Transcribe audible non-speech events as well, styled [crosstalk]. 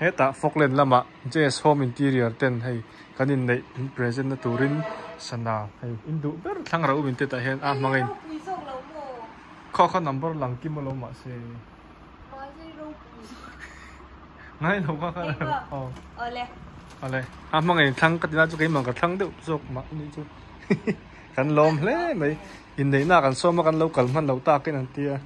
heta foklen lama js home interior ten hei kanin nei in present na turin sana hei indu ber thang rau bin te ta hen ah, a mangain quý kho kho number lang kim lo ma se. Nói đâu quý sông ngai lo kho kho Em vừa. oh. Ờ lẹ ale a ah, mangain thang ka tina chu kai mang ka thang de jok ma ni chu. [laughs] Kan lom hle mai. In nei na kan so ma kan lo kal man lo ta ken an tia.